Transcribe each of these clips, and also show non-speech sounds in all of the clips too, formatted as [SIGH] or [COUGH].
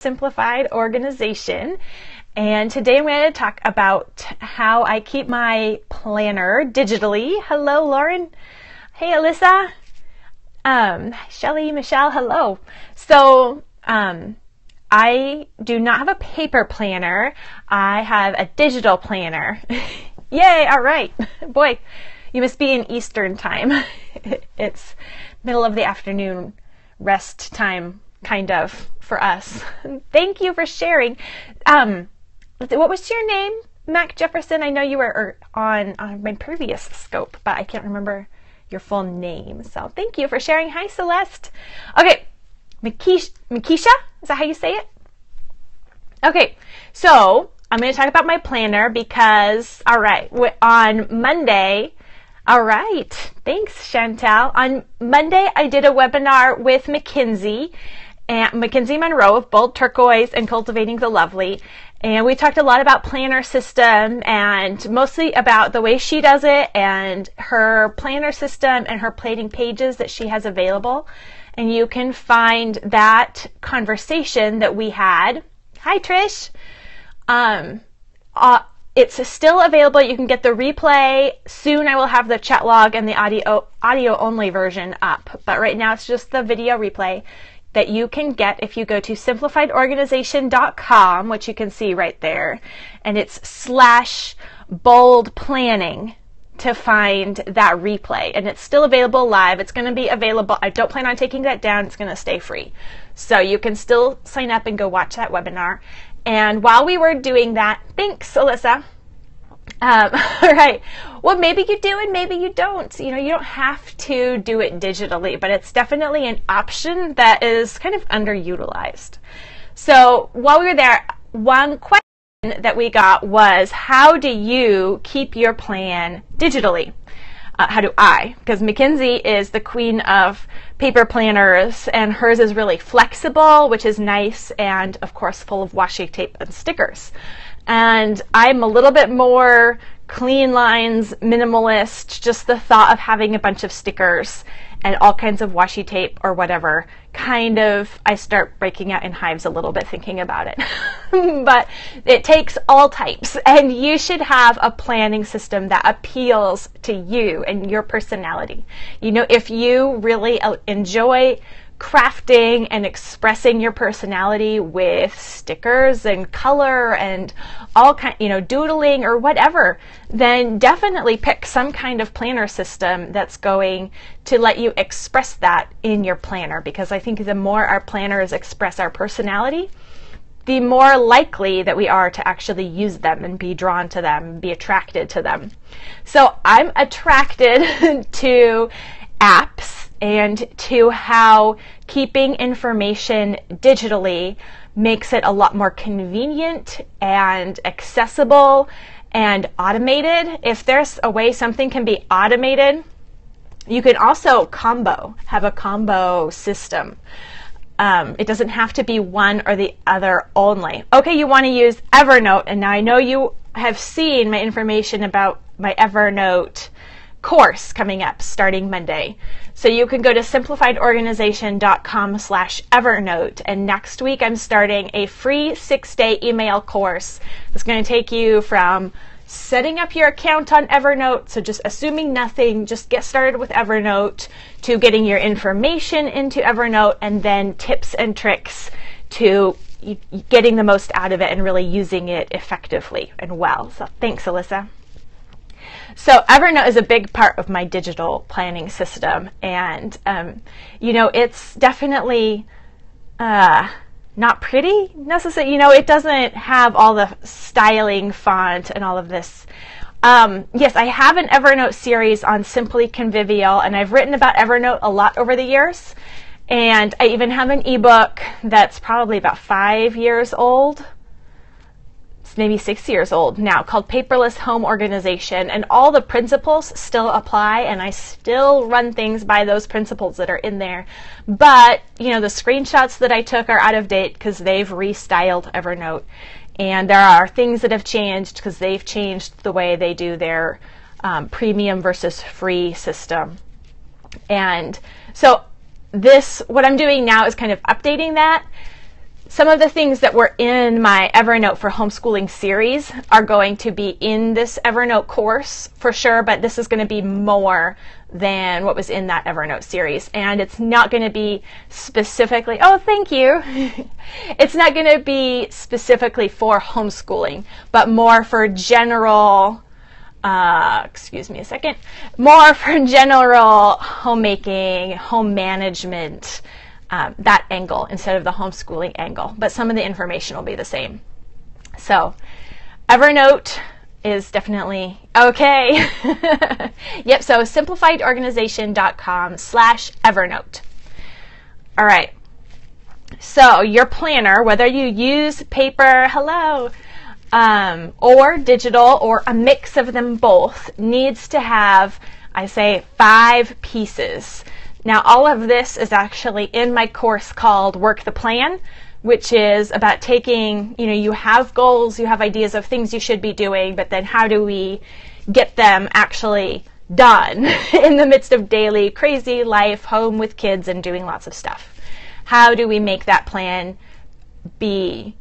simplified organization. And today I'm going to talk about how I keep my planner digitally. Hello, Lauren. Hey, Alyssa. Um, Shelly, Michelle, hello. So, um, I do not have a paper planner. I have a digital planner. [LAUGHS] Yay, all right. [LAUGHS] Boy, you must be in Eastern time. [LAUGHS] it's middle of the afternoon rest time kind of for us. [LAUGHS] Thank you for sharing. Um, what was your name, Mac Jefferson? I know you were on, on my previous scope, but I can't remember your full name. So thank you for sharing. Hi, Celeste. Okay, Makisha, Makisha? Is that how you say it? Okay, so I'm going to talk about my planner because, all right, on Monday, all right, thanks, Chantal. On Monday, I did a webinar with Mackenzie and Mackenzie Monroe of Bold Turquoise and Cultivating the Lovely. And we talked a lot about planner system and mostly about the way she does it and her planner system and her plating pages that she has available. And you can find that conversation that we had. Hi, Trish. Um, uh, it's still available. You can get the replay. Soon I will have the chat log and the audio audio only version up. But right now it's just the video replay that you can get if you go to simplifiedorganization.com, which you can see right there, and it's slash bold planning to find that replay. And it's still available live. It's going to be available. I don't plan on taking that down. It's going to stay free. So you can still sign up and go watch that webinar. And while we were doing that, thanks, Alyssa. Um, [LAUGHS] all right. Well, maybe you do and maybe you don't. You know, you don't have to do it digitally, but it's definitely an option that is kind of underutilized. So while we were there, one question that we got was how do you keep your plan digitally? Uh, how do I? Because Mackenzie is the queen of paper planners, and hers is really flexible, which is nice, and of course, full of washi tape and stickers. And I'm a little bit more clean lines, minimalist, just the thought of having a bunch of stickers and all kinds of washi tape or whatever kind of I start breaking out in hives a little bit thinking about it. [LAUGHS] but it takes all types and you should have a planning system that appeals to you and your personality. You know, if you really uh, enjoy crafting and expressing your personality with stickers and color and all kind you know doodling or whatever then definitely pick some kind of planner system that's going to let you express that in your planner because i think the more our planners express our personality the more likely that we are to actually use them and be drawn to them be attracted to them. So i'm attracted [LAUGHS] to apps and to how keeping information digitally makes it a lot more convenient and accessible and automated. If there's a way something can be automated, you can also combo, have a combo system. Um, it doesn't have to be one or the other only. Okay, you want to use Evernote, and now I know you have seen my information about my Evernote course coming up starting Monday. So you can go to simplifiedorganization.com slash Evernote. And next week I'm starting a free six day email course that's going to take you from setting up your account on Evernote, so just assuming nothing, just get started with Evernote, to getting your information into Evernote, and then tips and tricks to getting the most out of it and really using it effectively and well. So thanks, Alyssa. So Evernote is a big part of my digital planning system, and um, you know it's definitely uh, not pretty necessarily. You know, it doesn't have all the styling font and all of this. Um, yes, I have an Evernote series on Simply Convivial, and I've written about Evernote a lot over the years. And I even have an ebook that's probably about five years old maybe six years old now called Paperless Home Organization, and all the principles still apply, and I still run things by those principles that are in there. But, you know, the screenshots that I took are out of date because they've restyled Evernote, and there are things that have changed because they've changed the way they do their um, premium versus free system. And so, this, what I'm doing now is kind of updating that some of the things that were in my Evernote for homeschooling series are going to be in this Evernote course for sure, but this is going to be more than what was in that Evernote series. And it's not going to be specifically, oh, thank you. [LAUGHS] it's not going to be specifically for homeschooling, but more for general, uh, excuse me a second, more for general homemaking, home management, um, that angle instead of the homeschooling angle, but some of the information will be the same. So, Evernote is definitely okay. [LAUGHS] yep, so simplifiedorganization.com slash Evernote. All right. So, your planner, whether you use paper, hello, um, or digital, or a mix of them both, needs to have, I say, five pieces. Now, all of this is actually in my course called Work the Plan, which is about taking, you know, you have goals, you have ideas of things you should be doing, but then how do we get them actually done [LAUGHS] in the midst of daily crazy life, home with kids, and doing lots of stuff? How do we make that plan be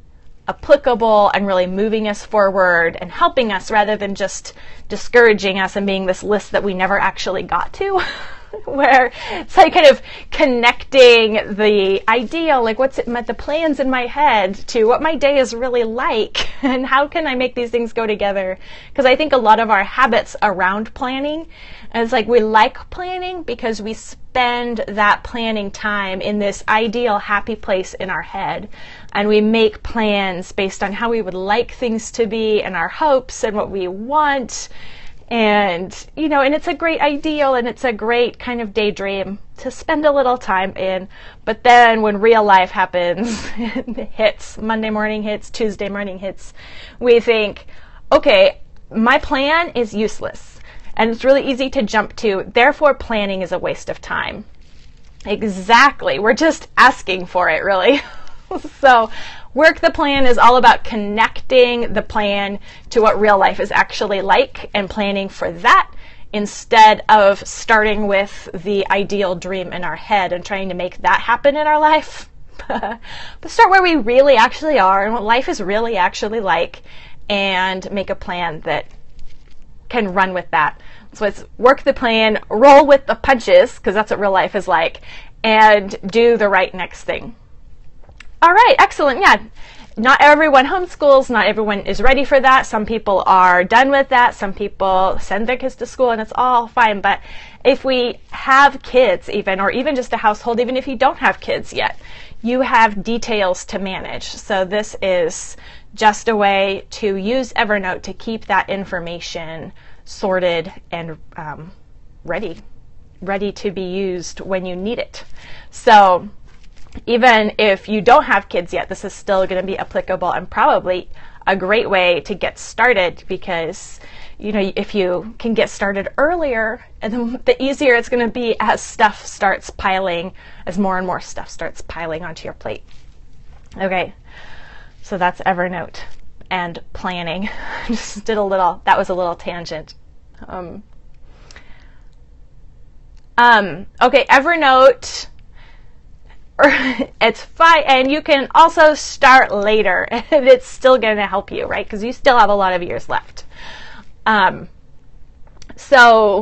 applicable and really moving us forward and helping us rather than just discouraging us and being this list that we never actually got to? [LAUGHS] [LAUGHS] where it's like kind of connecting the ideal, like what's it, the plans in my head to what my day is really like [LAUGHS] and how can I make these things go together? Because I think a lot of our habits around planning, it's like we like planning because we spend that planning time in this ideal happy place in our head and we make plans based on how we would like things to be and our hopes and what we want and, you know, and it's a great ideal and it's a great kind of daydream to spend a little time in. But then when real life happens, [LAUGHS] hits, Monday morning hits, Tuesday morning hits, we think, okay, my plan is useless. And it's really easy to jump to, therefore, planning is a waste of time. Exactly. We're just asking for it, really. [LAUGHS] [LAUGHS] so Work the plan is all about connecting the plan to what real life is actually like and planning for that instead of starting with the ideal dream in our head and trying to make that happen in our life. [LAUGHS] but start where we really actually are and what life is really actually like and make a plan that can run with that. So it's work the plan, roll with the punches, because that's what real life is like, and do the right next thing. All right, excellent. Yeah. Not everyone homeschools, not everyone is ready for that. Some people are done with that. Some people send their kids to school and it's all fine. But if we have kids, even, or even just a household, even if you don't have kids yet, you have details to manage. So this is just a way to use Evernote to keep that information sorted and um, ready, ready to be used when you need it. So even if you don't have kids yet, this is still going to be applicable and probably a great way to get started because you know if you can get started earlier [LAUGHS] and the easier it's going to be as stuff starts piling as more and more stuff starts piling onto your plate. Okay so that's evernote and planning. [LAUGHS] Just did a little that was a little tangent. Um, um okay evernote [LAUGHS] it's fine and you can also start later [LAUGHS] and it's still going to help you right? Because you still have a lot of years left. Um, so